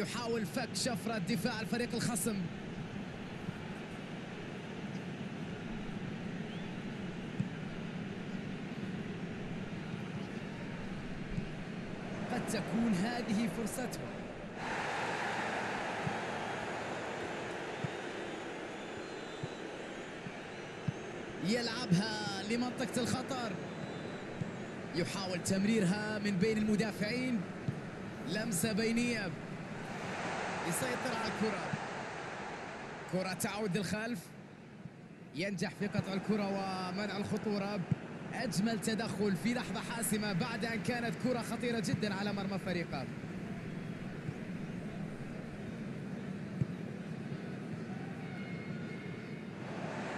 يحاول فك شفرة دفاع الفريق الخصم. قد تكون هذه فرصته يلعبها لمنطقة الخطر. يحاول تمريرها من بين المدافعين. لمسة بينية. يسيطر على الكرة. كرة تعود للخلف. ينجح في قطع الكرة ومنع الخطورة أجمل تدخل في لحظة حاسمة بعد أن كانت كرة خطيرة جدا على مرمى فريقه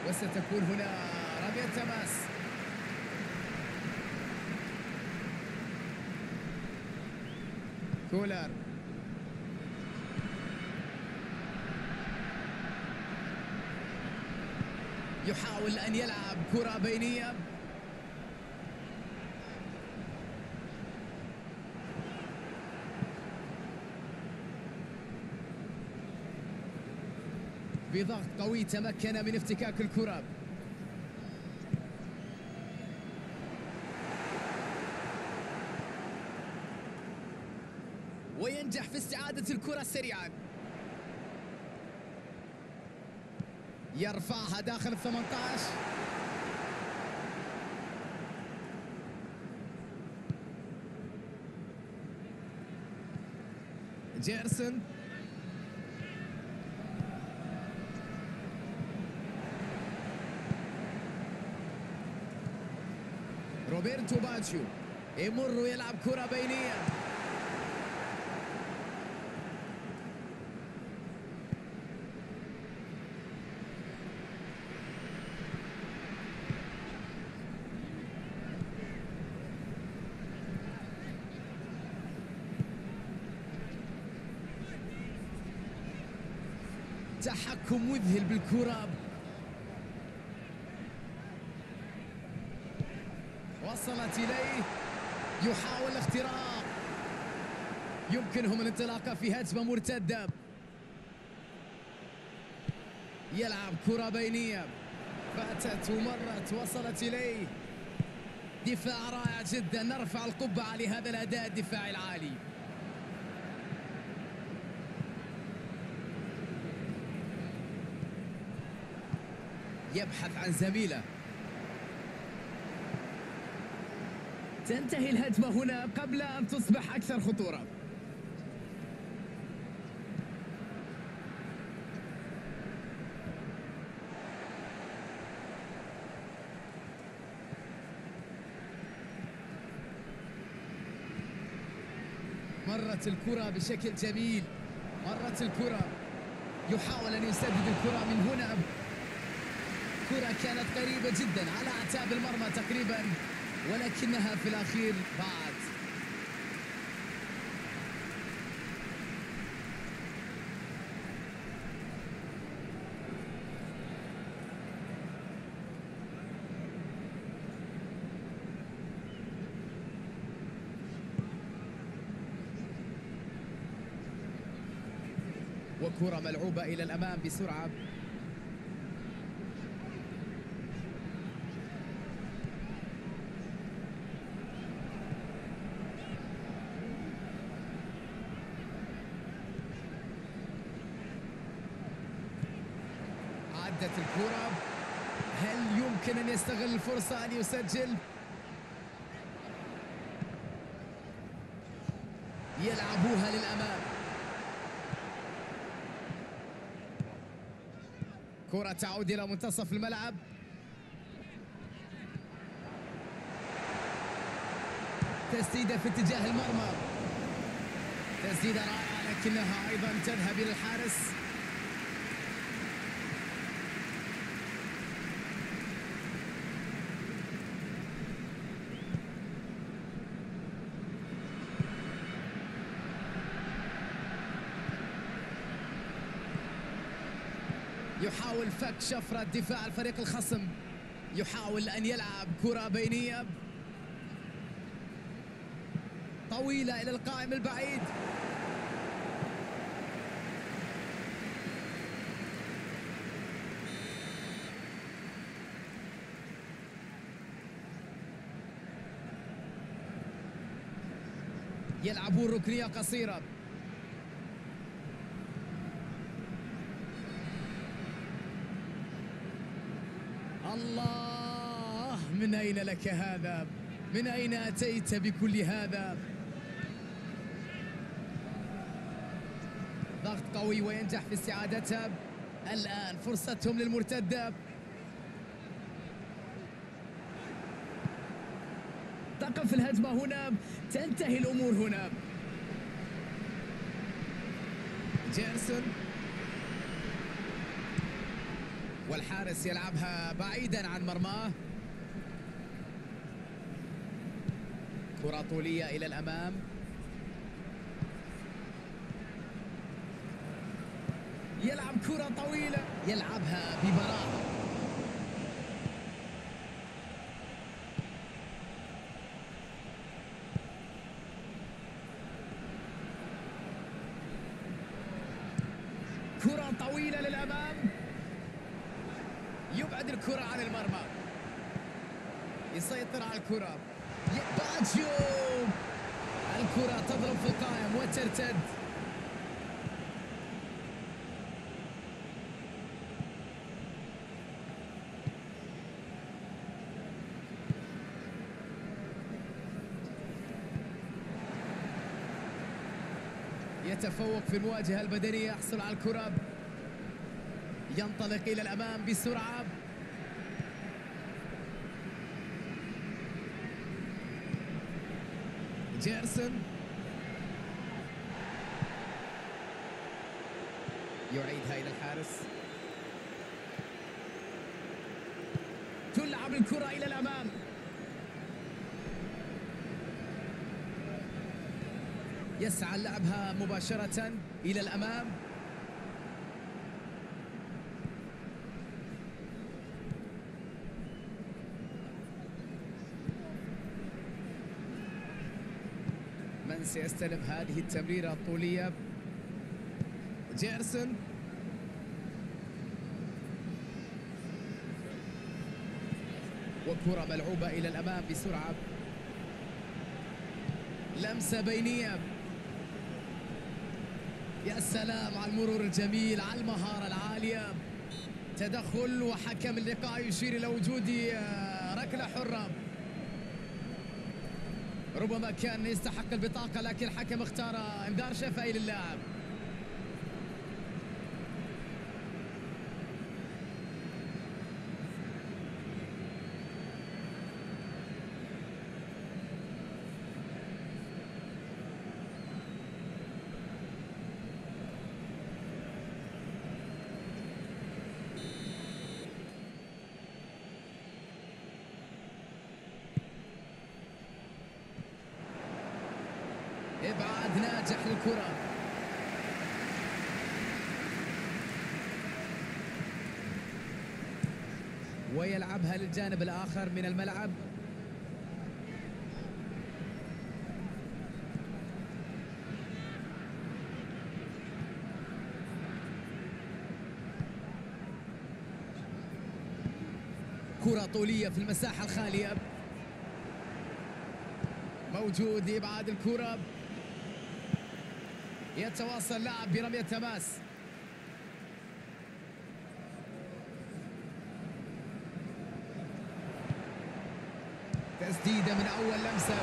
وستكون هنا رمية تماس. كولر. يحاول أن يلعب كرة بينية. بضغط قوي تمكن من افتكاك الكرة. وينجح في استعادة الكرة سريعا. يرفعها داخل ال 18 جيرسون. روبرتو باتشيو يمر ويلعب كرة بينية. تحكم مذهل بالكرة وصلت إليه. يحاول الاختراق. يمكنهم الانطلاقة في هجمة مرتدة. يلعب كرة بينية. فاتت ومرت. وصلت إليه. دفاع رائع جدا. نرفع القبعة لهذا الأداء الدفاعي العالي. يبحث عن زميله. تنتهي الهجمة هنا قبل أن تصبح أكثر خطورة. مرت الكرة بشكل جميل. مرت الكرة. يحاول أن يسدد الكرة من هنا. كرة كانت قريبة جدا على أعتاب المرمى تقريبا ولكنها في الأخير ضاعت وكرة ملعوبة إلى الأمام بسرعة. عدت الكرة. هل يمكن أن يستغل الفرصة أن يسجل؟ يلعبوها للأمام. كرة تعود إلى منتصف الملعب. تسديدة في اتجاه المرمى. تسديدة رائعة لكنها أيضا تذهب إلى الحارس. فك شفرة دفاع الفريق الخصم. يحاول أن يلعب كرة بينية. طويلة إلى القائم البعيد. يلعبون ركنية قصيرة. الله من أين لك هذا؟ من أين أتيت بكل هذا؟ ضغط قوي وينجح في استعادتها الآن فرصتهم للمرتدة. تقف الهجمة هنا. تنتهي الأمور هنا. جيرسون. والحارس يلعبها بعيدا عن مرماه. كرة طولية إلى الأمام. يلعب كرة طويلة. يلعبها ببراعة كرة طويلة للأمام يبعد الكرة عن المرمى يسيطر على الكرة. باتشو الكرة تضرب في القائم وترتد. يتفوق في المواجهة البدنية. يحصل على الكرة. ينطلق إلى الأمام بسرعة. جيرسون يعيدها إلى الحارس تلعب الكرة إلى الأمام. يسعى لعبها مباشرة إلى الأمام من سيستلم هذه التمريرة الطولية. جيرسون. وكرة ملعوبة إلى الأمام بسرعة. لمسة بينية. يا سلام على المرور الجميل على المهارة العالية. تدخل وحكم اللقاء يشير إلى وجود آه، ركلة حرة. ربما كان يستحق البطاقة لكن الحكم اختار إنذار شفهي للاعب ابعاد ناجح للكرة ويلعبها للجانب الآخر من الملعب. كرة طولية في المساحة الخالية. موجود لإبعاد الكرة. يتواصل لاعب برمية تماس. تسديدة من أول لمسة.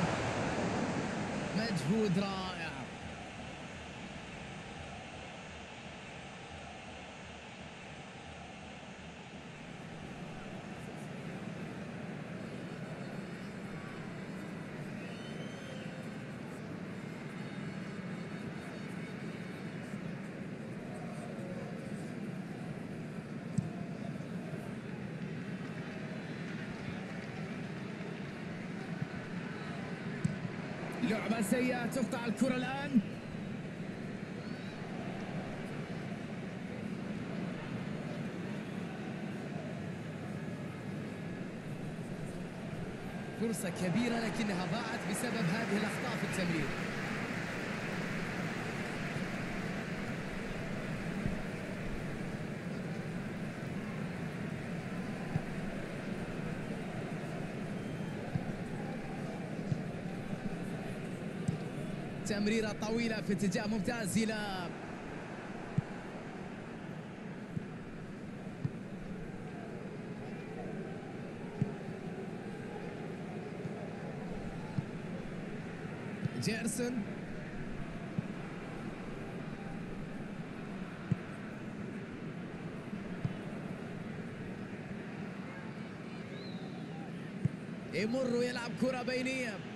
مجهود رائع لعبة سيئة تقطع الكرة الآن. فرصة كبيرة لكنها ضاعت بسبب هذه الأخطاء في التمرير تمريرة طويلة في اتجاه ممتاز إلى جيرسون. يمر ويلعب كرة بينية.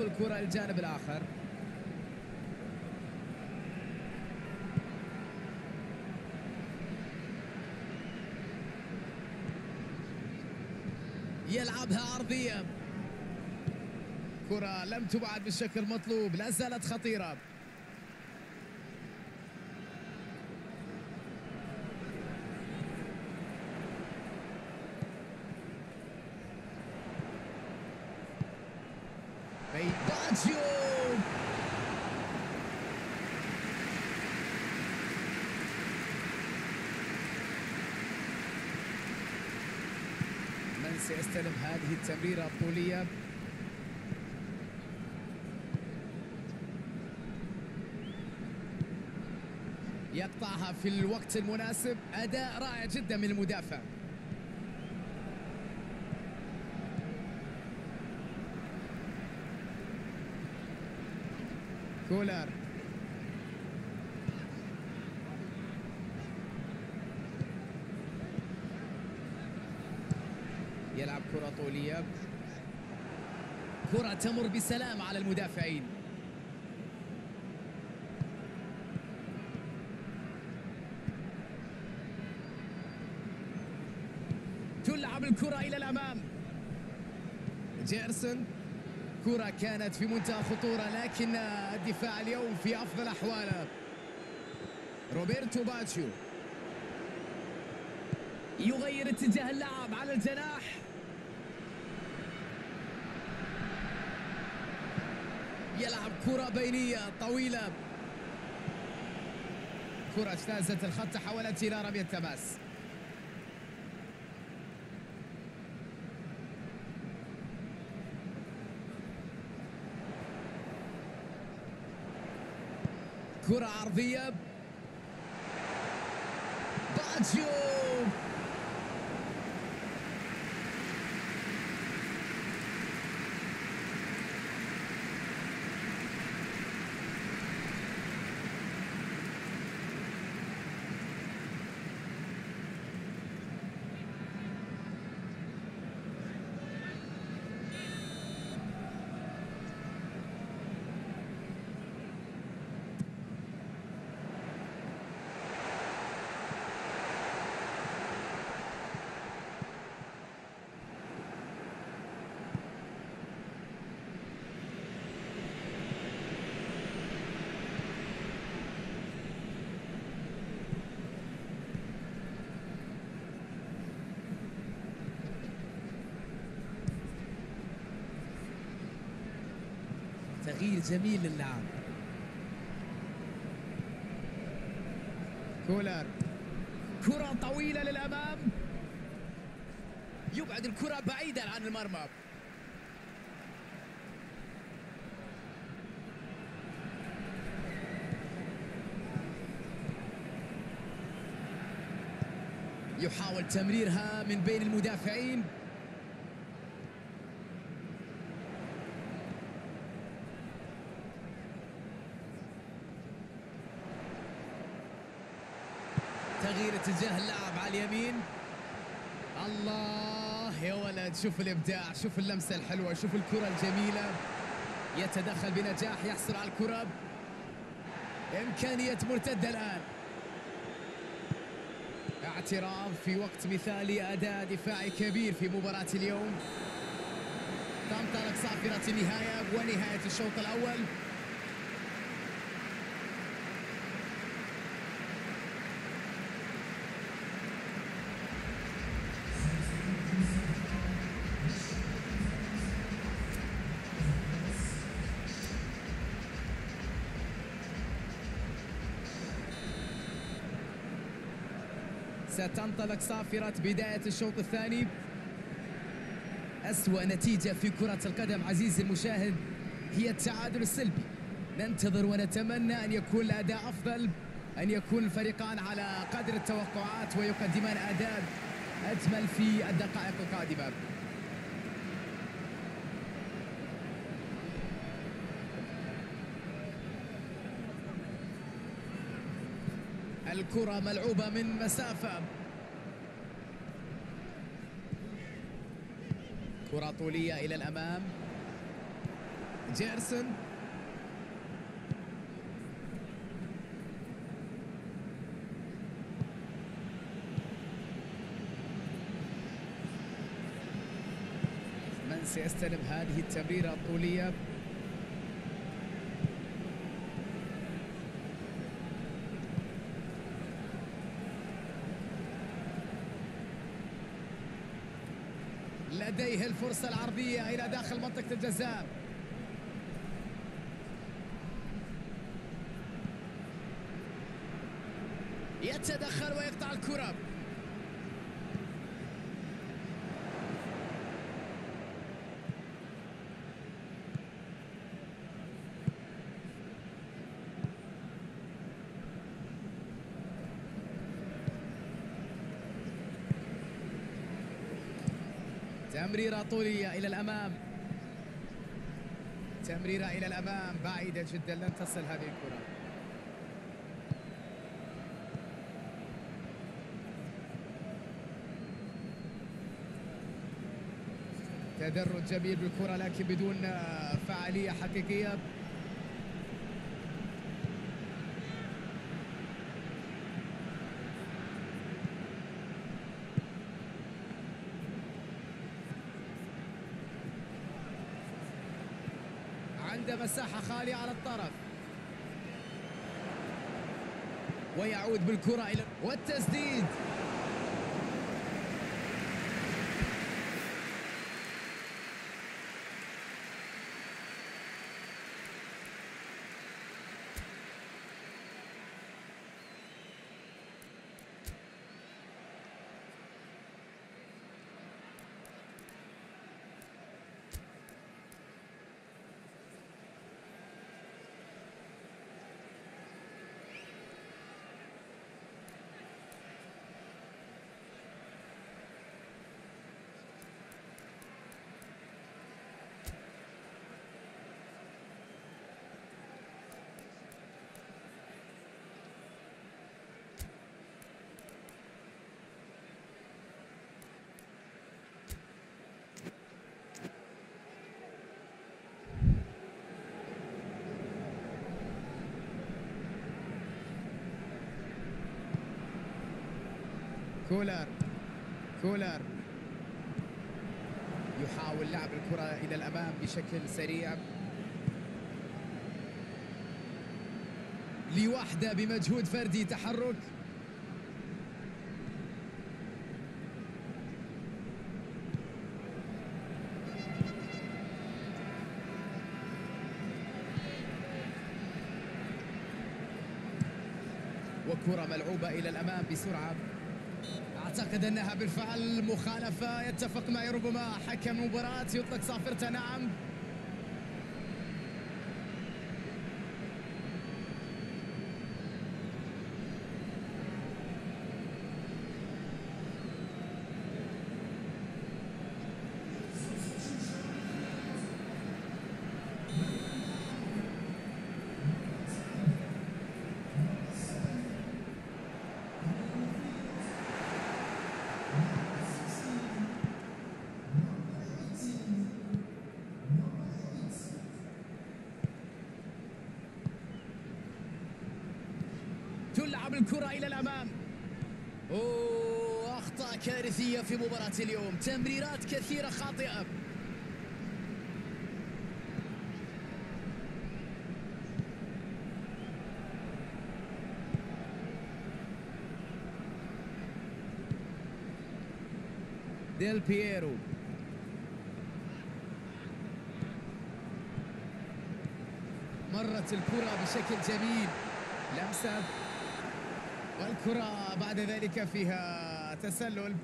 ينقل كرة للجانب الآخر. يلعبها عرضية. كرة لم تبعد بالشكل المطلوب لا زالت خطيرة بيباتشيو من سيستلم هذه التمريرة الطولية يقطعها في الوقت المناسب. أداء رائع جدا من المدافع. كولر يلعب كرة طولية كرة تمر بسلام على المدافعين. تلعب الكرة إلى الأمام. جيرسون. كرة كانت في منتهى الخطورة لكن الدفاع اليوم في أفضل أحواله. روبرتو باتشيو يغير اتجاه اللعب على الجناح. يلعب كرة بينية طويلة. كرة اجتازت الخط تحولت إلى رمية تماس كرة عرضية. باتشيو تغيير جميل للعب كولر. كرة طويلة للأمام. يبعد الكرة بعيدا عن المرمى. يحاول تمريرها من بين المدافعين. تغيير اتجاه اللعب على اليمين. الله يا ولد شوف الإبداع شوف اللمسة الحلوة شوف الكرة الجميلة. يتدخل بنجاح يحصل على الكرة. إمكانية مرتدة الآن. اعتراض في وقت مثالي أداء دفاعي كبير في مباراة اليوم. تنطلق صافرة النهاية ونهاية الشوط الأول. ستنطلق صافرة بداية الشوط الثاني. أسوأ نتيجة في كرة القدم عزيزي المشاهد هي التعادل السلبي. ننتظر ونتمنى أن يكون الأداء أفضل أن يكون الفريقان على قدر التوقعات ويقدمان أداء أجمل في الدقائق القادمة. الكرة ملعوبة من مسافة. كرة طولية إلى الأمام. جيرسون. من سيستلم هذه التمريرة الطولية؟ لديه الفرصة العرضية إلى داخل منطقة الجزاء. يتدخل ويقطع الكرة. تمريرة طولية إلى الأمام. تمريرة إلى الأمام بعيدة جدا لن تصل هذه الكرة. تدرج جميل بالكرة لكن بدون فعالية حقيقية. مساحة خالية على الطرف. ويعود بالكرة إلى والتسديد. كولر كولر. يحاول لعب الكرة إلى الأمام بشكل سريع. لوحدة بمجهود فردي تحرك. وكرة ملعوبة إلى الأمام بسرعة. أعتقد أنها بالفعل مخالفة. يتفق معي ربما حكم المباراة يطلق صافرته. نعم. تلعب الكرة إلى الأمام. أوه أخطاء كارثية في مباراة اليوم. تمريرات كثيرة خاطئة. ديل بييرو مرت الكرة بشكل جميل. لمسة والكرة بعد ذلك فيها تسلل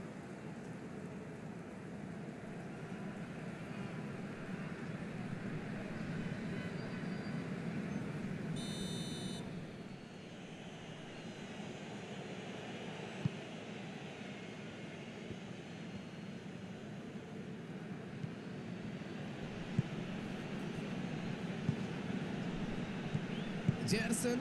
جيرسون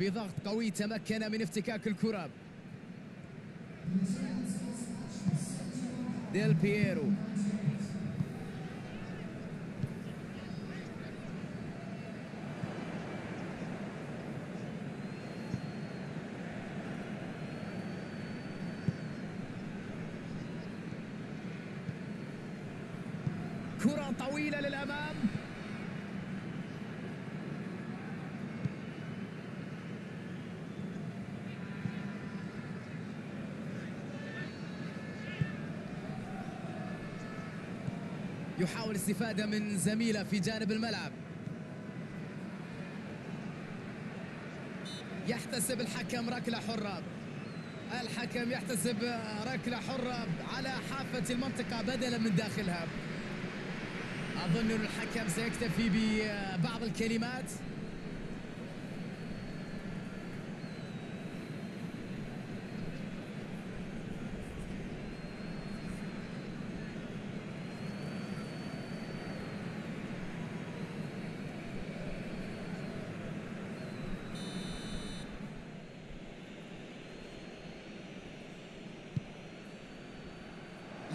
بضغط قوي تمكن من افتكاك الكرة. ديل بييرو كرة طويلة للأمام يحاول الاستفادة من زميله في جانب الملعب. يحتسب الحكم ركلة حرة. الحكم يحتسب ركلة حرة على حافة المنطقة بدلا من داخلها. أظن الحكم سيكتفي ببعض الكلمات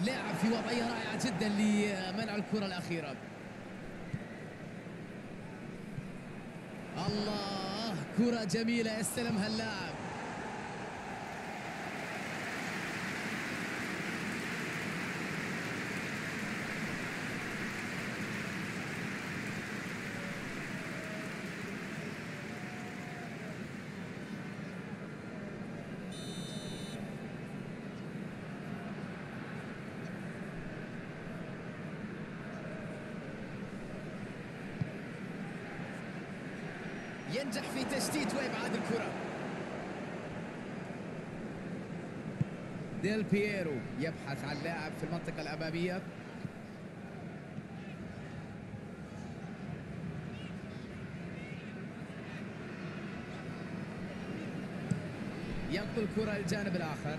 لعب في وضعية رائعة لمنع الكرة الأخيرة. الله كرة جميلة يستلمها اللاعب ينجح في تشتيت وإبعاد الكرة. ديل بييرو يبحث عن لاعب في المنطقة الأمامية. ينقل الكرة للجانب الآخر.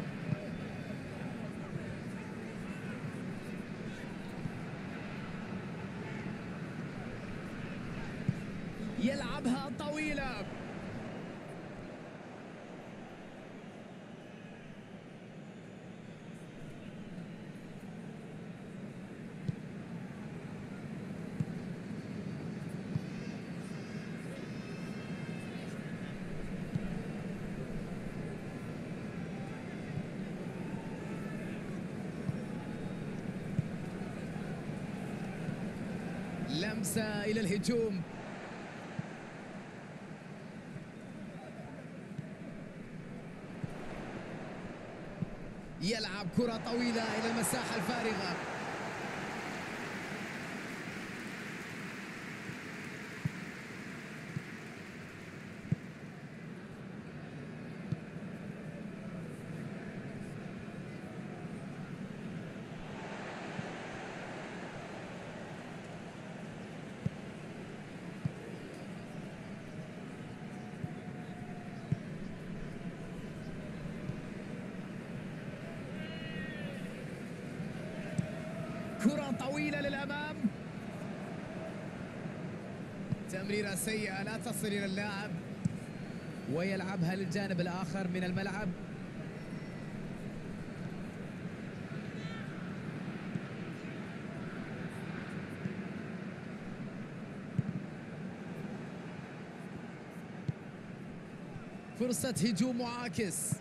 يلعبها طويلة. لمسة إلى الهجوم. يلعب كرة طويلة إلى المساحة الفارغة كرة طويلة للأمام تمريرة سيئة لا تصل إلى اللاعب ويلعبها للجانب الآخر من الملعب. فرصة هجوم معاكس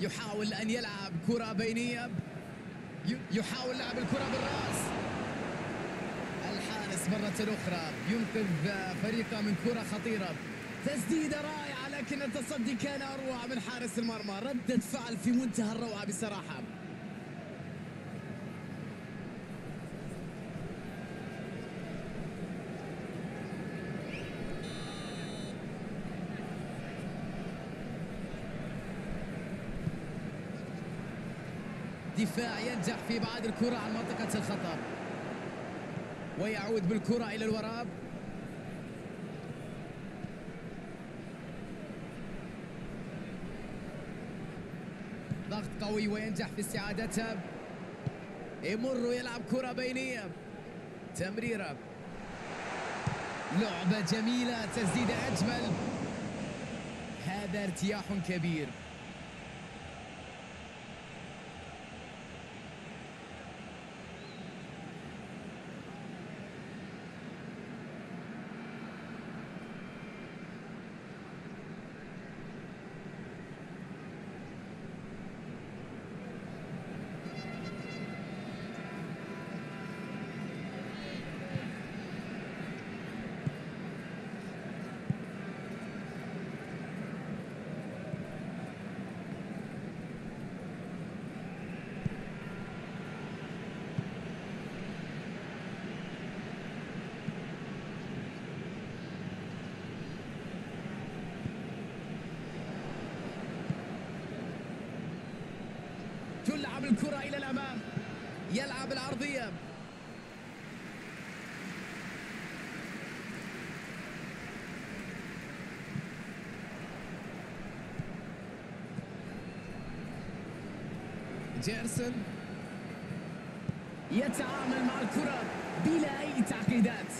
يحاول أن يلعب كرة بينية. يحاول لعب الكرة بالرأس. الحارس مرة أخرى ينقذ فريقه من كرة خطيرة. تسديدة رائعة لكن التصدي كان أروع من حارس المرمى. ردة فعل في منتهى الروعة بصراحة. دفاع ينجح في إبعاد الكرة عن منطقة الخطر ويعود بالكرة إلى الوراء ضغط قوي وينجح في استعادتها. يمر يلعب كرة بينية. تمريرة. لعبة جميلة تسديدة أجمل. هذا ارتياح كبير تلعب الكرة إلى الأمام. يلعب العرضية. جيرسون يتعامل مع الكرة بلا أي تعقيدات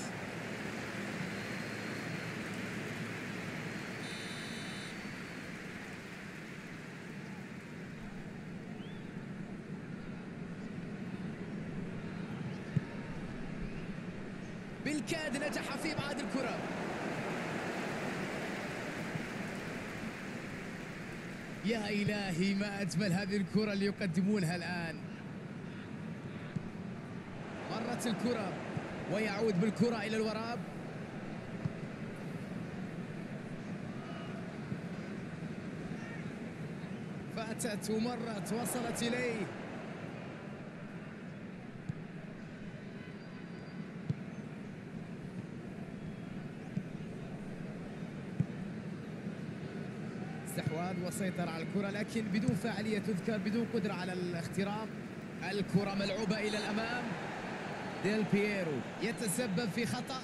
بالكاد نجح في ابعاد الكره يا إلهي ما أجمل هذه الكرة اللي يقدمونها الآن. مرت الكرة ويعود بالكرة إلى الوراء فأتت ومرت وصلت إليه. استحواذ وسيطرة على الكرة لكن بدون فاعلية تذكر بدون قدرة على الاختراق الكرة ملعوبة إلى الأمام. ديل بييرو يتسبب في خطأ.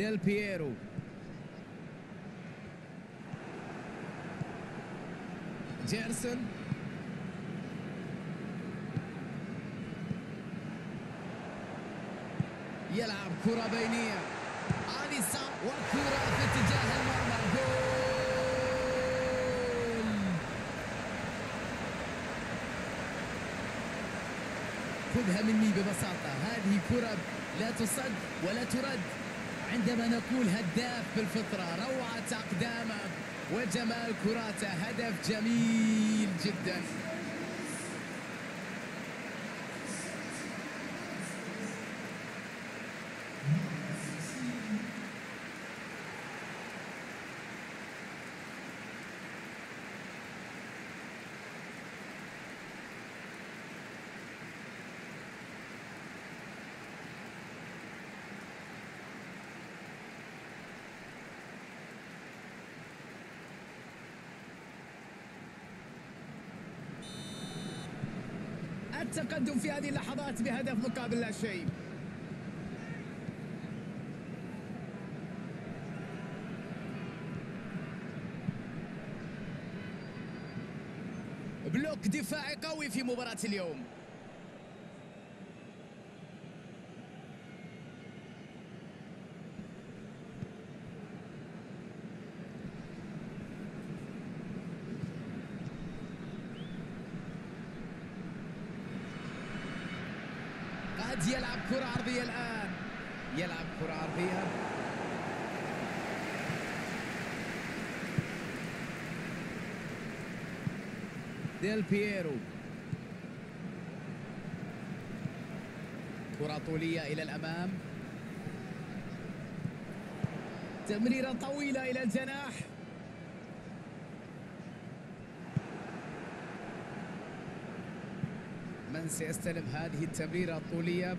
ديل بييرو جيرسون يلعب كرة بينية. آنيسا وكرة في اتجاه المرمى. جول! خذها مني ببساطة هذه كرة لا تصد ولا ترد. عندما نقول هداف بالفطرة روعة أقدامه وجمال كراته هدف جميل جدا. التقدم في هذه اللحظات بهدف مقابل لا شيء. بلوك دفاعي قوي في مباراة اليوم. يلعب كرة عرضية الآن. يلعب كرة عرضية ديل بييرو. كرة طولية إلى الأمام. تمريرة طويلة إلى الجناح من سيستلم هذه التمريرة الطولية.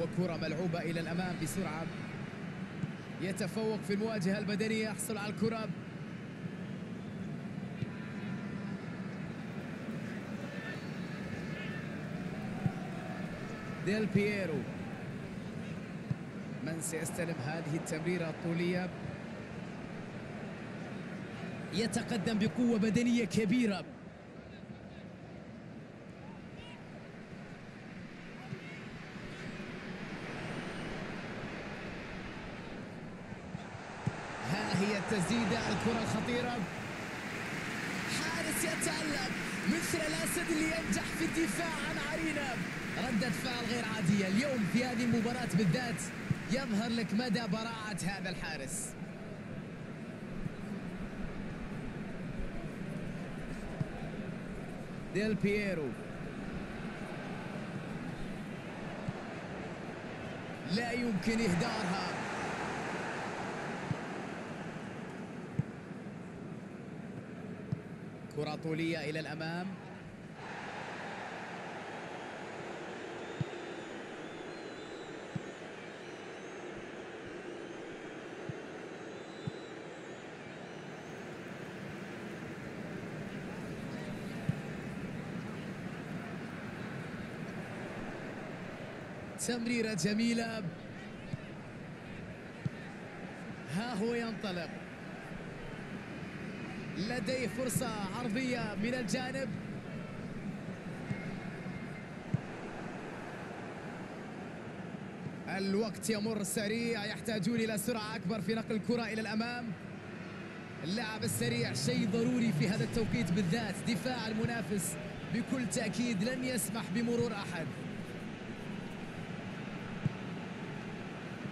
وكرة ملعوبة إلى الأمام بسرعة. يتفوق في المواجهة البدنية. يحصل على الكرة. ديل بييرو. من سيستلم هذه التمريرة الطولية؟ يتقدم بقوة بدنية كبيرة. التسديدة الكرة الخطيرة. حارس يتألق مثل الأسد اللي ينجح في الدفاع عن عرينة. ردة فعل غير عادية. اليوم في هذه المباراة بالذات يظهر لك مدى براعة هذا الحارس. ديل بييرو. لا يمكن إهدارها. كرة طولية إلى الأمام. تمريرة جميلة. ها هو ينطلق. لديه فرصة عرضية من الجانب. الوقت يمر سريع يحتاجون إلى سرعة أكبر في نقل الكرة إلى الأمام. اللعب السريع شيء ضروري في هذا التوقيت بالذات دفاع المنافس بكل تأكيد لن يسمح بمرور أحد.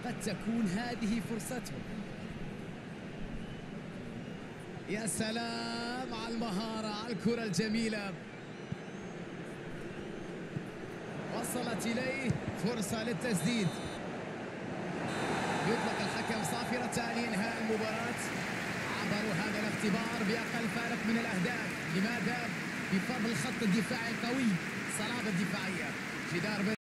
قد تكون هذه فرصتهم يا سلام على المهارة على الكرة الجميلة. وصلت إليه فرصة للتسديد. يطلق الحكم صافرة لإنهاء المباراة. عبروا هذا الاختبار بأقل فارق من الأهداف. لماذا؟ بفضل الخط الدفاعي القوي صلابة دفاعية. جدار